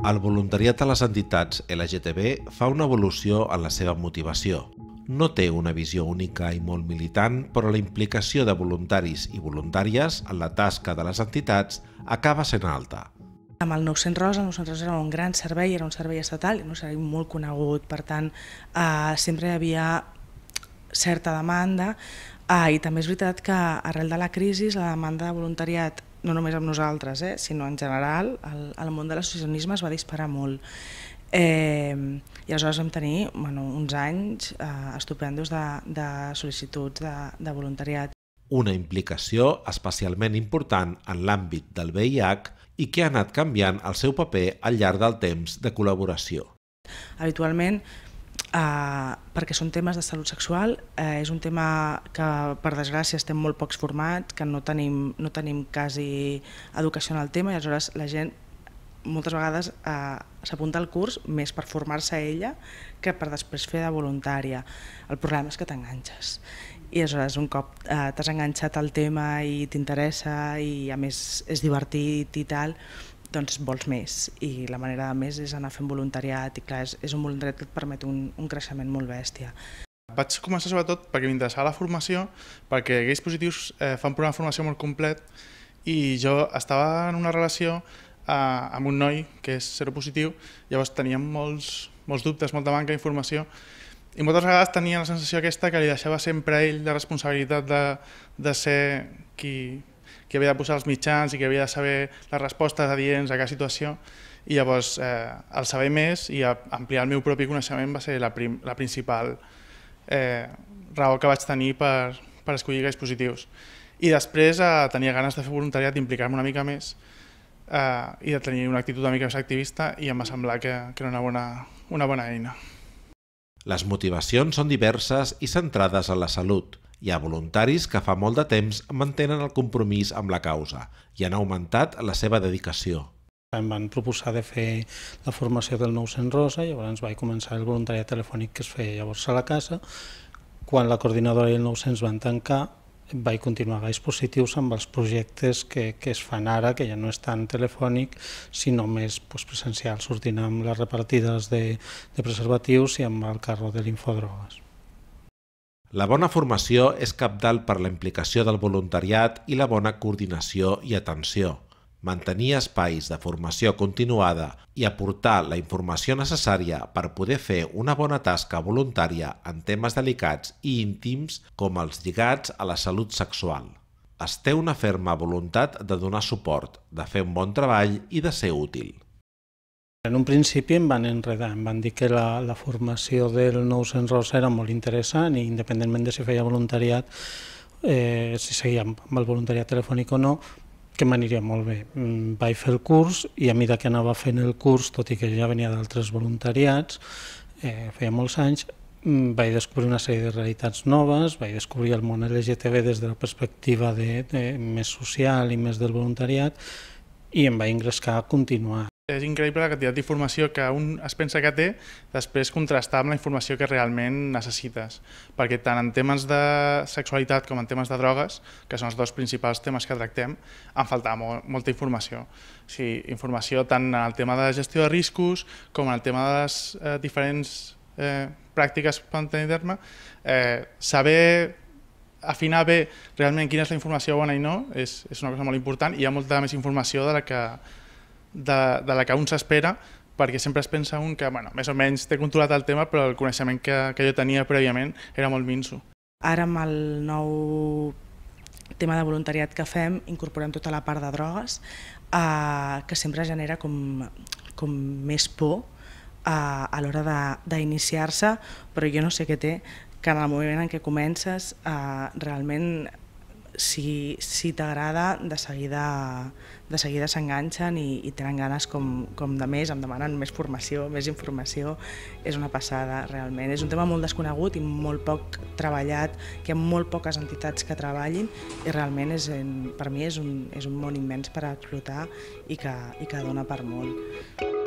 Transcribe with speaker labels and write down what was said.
Speaker 1: El voluntariat a les entitats LGTB fa una evolució en la seva motivació. No té una visió única i molt militant, però la implicació de voluntaris i voluntàries en la tasca de les entitats acaba sent alta.
Speaker 2: Amb el 900 Rosa, el 900 Rosa era un gran servei, era un servei estatal, un servei molt conegut, per tant, eh, sempre hi havia certa demanda eh, i també és veritat que arrel de la crisi la demanda de voluntariat no només amb nosaltres, eh, sinó en general, el, el món de l'associacionisme es va disparar molt. Eh, I aleshores vam tenir bueno, uns anys eh, estupendos de, de sol·licituds de, de voluntariat.
Speaker 1: Una implicació especialment important en l'àmbit del VIH i que ha anat canviant el seu paper al llarg del temps de col·laboració.
Speaker 2: Habitualment, eh, perquè són temes de salut sexual, eh, és un tema que per desgràcia estem molt pocs formats, que no tenim, no tenim quasi educació en el tema i aleshores la gent moltes vegades eh, s'apunta al curs més per formar-se ella que per després fer de voluntària. El problema és que t'enganxes i aleshores un cop eh, t'has enganxat al tema i t'interessa i a més és divertit i tal, doncs vols més i la manera de més és anar fent voluntariat i clar, és, és un voluntariat que et permet un, un creixement molt bèstia.
Speaker 3: Vaig començar sobretot perquè m'interessava la formació, perquè aquells positius eh, fan un programa de formació molt complet i jo estava en una relació eh, amb un noi que és seropositiu, llavors teníem molts, molts dubtes, molta manca d'informació i moltes vegades tenia la sensació aquesta que li deixava sempre a ell la responsabilitat de, de ser qui, qui havia de posar els mitjans i que havia de saber les respostes adients a cada situació i llavors eh, el saber més i ampliar el meu propi coneixement va ser la, prim, la principal eh, raó que vaig tenir per, per escollir aquells positius. I després eh, tenia ganes de fer voluntariat, d'implicar-me una mica més eh, i de tenir una actitud una mica més activista i em va semblar que, que era una bona, una bona eina.
Speaker 1: Les motivacions són diverses i centrades en la salut, hi ha voluntaris que fa molt de temps mantenen el compromís amb la causa i han augmentat la seva dedicació.
Speaker 4: Em van proposar de fer la formació del 900 Rosa, llavors vaig començar el voluntariat telefònic que es feia llavors a la casa. Quan la coordinadora i el 900 van tancar, vaig continuar a positius amb els projectes que, que es fan ara, que ja no és tan telefònic, sinó més pues, presencial, sortint amb les repartides de, de preservatius i amb el carro de l'infodrogues.
Speaker 1: La bona formació és capdalt per la implicació del voluntariat i la bona coordinació i atenció. Mantenir espais de formació continuada i aportar la informació necessària per poder fer una bona tasca voluntària en temes delicats i íntims com els lligats a la salut sexual. Es té una ferma voluntat de donar suport, de fer un bon treball i de ser útil.
Speaker 4: En un principi em van enredar, em van dir que la, la formació del 900 Rosa era molt interessant i independentment de si feia voluntariat, eh, si seguia amb el voluntariat telefònic o no, que m'aniria molt bé. Mm, vaig fer el curs i a mesura que anava fent el curs, tot i que ja venia d'altres voluntariats, eh, feia molts anys, mm, vaig descobrir una sèrie de realitats noves, vaig descobrir el món LGTB des de la perspectiva de, de, més social i més del voluntariat i em va ingressar a continuar
Speaker 3: és increïble la quantitat d'informació que un es pensa que té, després contrastar amb la informació que realment necessites. Perquè tant en temes de sexualitat com en temes de drogues, que són els dos principals temes que tractem, em faltava molt, molta informació. O sigui, informació tant en el tema de gestió de riscos com en el tema de les eh, diferents eh, pràctiques per tenir terme, eh, saber afinar bé realment quina és la informació bona i no és, és una cosa molt important i hi ha molta més informació de la que de, de la que un s'espera perquè sempre es pensa un que bueno, més o menys té controlat el tema però el coneixement que, que jo tenia prèviament era molt minso.
Speaker 2: Ara amb el nou tema de voluntariat que fem incorporem tota la part de drogues eh, que sempre genera com, com més por eh, a l'hora d'iniciar-se però jo no sé què té que en el moment en què comences eh, realment si, si t'agrada, de seguida de seguida s'enganxen i, i tenen ganes com, com de més, em demanen més formació, més informació, és una passada realment. És un tema molt desconegut i molt poc treballat, que hi ha molt poques entitats que treballin i realment és, per mi és un, és un món immens per explotar i que, i que dona per molt.